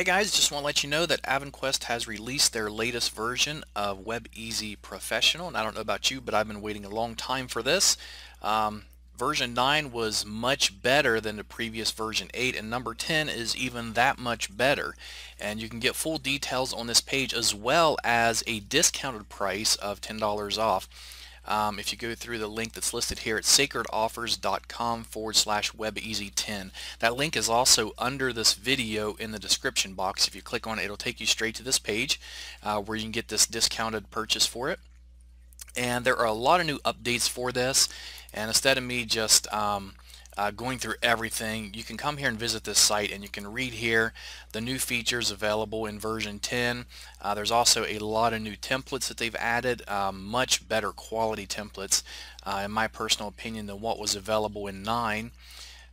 Hey guys, just want to let you know that Avanquest has released their latest version of WebEasy Professional. And I don't know about you, but I've been waiting a long time for this. Um, version 9 was much better than the previous version 8 and number 10 is even that much better and you can get full details on this page as well as a discounted price of $10 off um, if you go through the link that's listed here at sacredoffers.com forward slash webeasy10. That link is also under this video in the description box. If you click on it, it'll take you straight to this page uh, where you can get this discounted purchase for it. And there are a lot of new updates for this. And instead of me just um, uh, going through everything. You can come here and visit this site and you can read here the new features available in version 10. Uh, there's also a lot of new templates that they've added, um, much better quality templates uh, in my personal opinion than what was available in 9.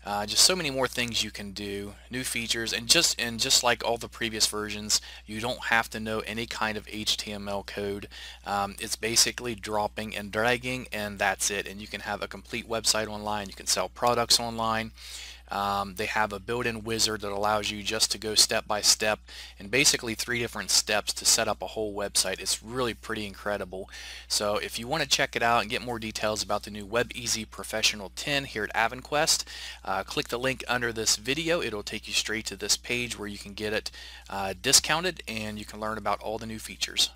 Uh, just so many more things you can do, new features, and just and just like all the previous versions, you don't have to know any kind of HTML code. Um, it's basically dropping and dragging, and that's it. And you can have a complete website online. You can sell products online. Um, they have a built-in wizard that allows you just to go step by step and basically three different steps to set up a whole website. It's really pretty incredible. So if you want to check it out and get more details about the new WebEasy Professional 10 here at Avanquest, uh, click the link under this video. It'll take you straight to this page where you can get it uh, discounted and you can learn about all the new features.